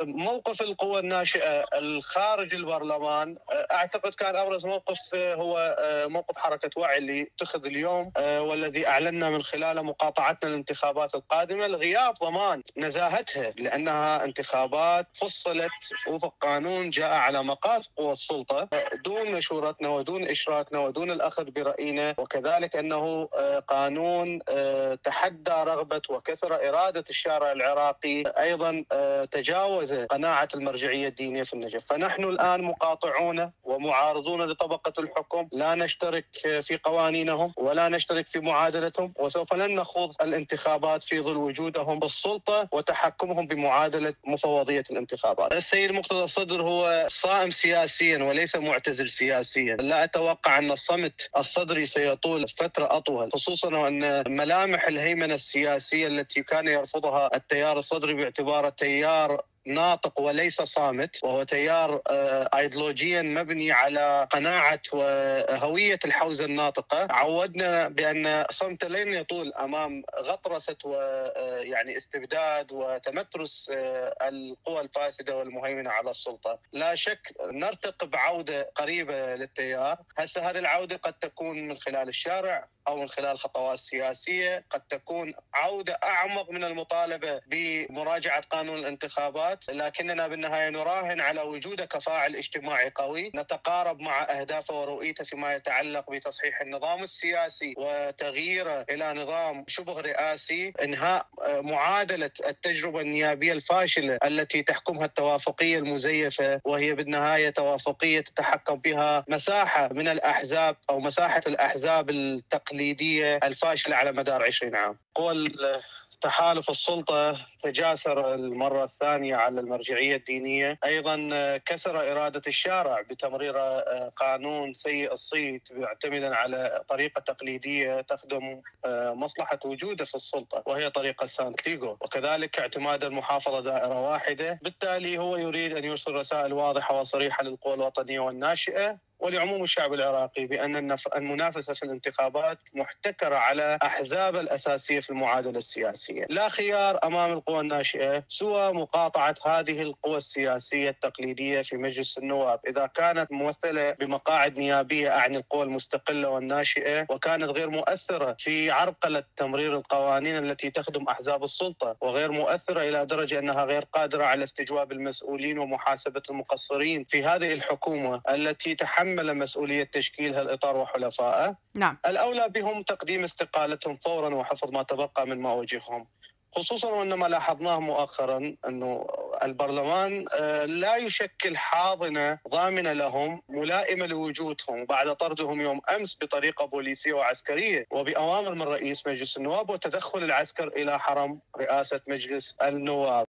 موقف القوى الناشئة الخارج البرلمان أعتقد كان أبرز موقف هو موقف حركة وعي اللي اتخذ اليوم والذي اعلنا من خلاله مقاطعتنا للانتخابات القادمة لغياب ضمان نزاهتها لأنها انتخابات فصلت وفق قانون جاء على مقاس قوى السلطة دون مشورتنا ودون إشراكنا ودون الأخذ برأينا وكذلك أنه قانون تحدى رغبة وكسر إرادة الشارع العراقي أيضا تجاوز قناعة المرجعية الدينية في النجف. فنحن الآن مقاطعون ومعارضون لطبقة الحكم. لا نشترك في قوانينهم ولا نشترك في معادلتهم وسوف لن نخوض الانتخابات في ظل وجودهم بالسلطة وتحكمهم بمعادلة مفوضية الانتخابات. السيد مقتدى الصدر هو صائم سياسيا وليس معتزل سياسيا، لا أتوقع أن الصمت الصدري سيطول فترة أطول خصوصا وان ملامح الهيمنة السياسية التي كان يرفضها التيار الصدري باعتباره تيار ناطق وليس صامت وهو تيار ايديولوجيا مبني على قناعة وهوية الحوزة الناطقة. عودنا بأن صمت لن يطول أمام غطرسة ويعني استبداد وتمترس القوى الفاسدة والمهيمنة على السلطة. لا شك نرتقب عودة قريبة للتيار. هسه هذه العودة قد تكون من خلال الشارع أو من خلال خطوات سياسية. قد تكون عودة أعمق من المطالبة بمراجعة قانون الانتخابات. لكننا بالنهاية نراهن على وجوده كفاعل اجتماعي قوي نتقارب مع اهدافه ورؤيته فيما يتعلق بتصحيح النظام السياسي وتغييره إلى نظام شبه رئاسي إنهاء معادلة التجربة النيابية الفاشلة التي تحكمها التوافقية المزيفة وهي بالنهاية توافقية تتحكم بها مساحة من الأحزاب أو مساحة الأحزاب التقليدية التقليدية الفاشلة على مدار 20 عام. قوى تحالف السلطة تجاسر المرة الثانية على المرجعية الدينية. أيضا كسر إرادة الشارع بتمرير قانون سيء الصيت معتمدا على طريقة تقليدية تخدم مصلحة وجوده في السلطة وهي طريقة سانت ليغو. وكذلك اعتماد المحافظة دائرة واحدة. بالتالي هو يريد أن يرسل رسائل واضحة وصريحة للقوى الوطنية والناشئة. ولعموم الشعب العراقي بأن المنافسة في الانتخابات محتكرة على أحزاب الأساسية في المعادلة السياسية، لا خيار أمام القوى الناشئة سوى مقاطعة هذه القوى السياسية التقليدية في مجلس النواب، إذا كانت ممثلة بمقاعد نيابية أعني القوى المستقلة والناشئة وكانت غير مؤثرة في عرقلة تمرير القوانين التي تخدم أحزاب السلطة وغير مؤثرة إلى درجة أنها غير قادرة على استجواب المسؤولين ومحاسبة المقصرين في هذه الحكومة التي تحمل تحمل مسؤولية تشكيل هالإطار وحلفائه. نعم. الأولى بهم تقديم استقالتهم فورا وحفظ ما تبقى من مواجههم. خصوصا وان ما لاحظناه مؤخرا أنه البرلمان لا يشكل حاضنة ضامنة لهم ملائمة لوجودهم. بعد طردهم يوم أمس بطريقة بوليسية وعسكرية وبأوامر من رئيس مجلس النواب وتدخل العسكر إلى حرم رئاسة مجلس النواب.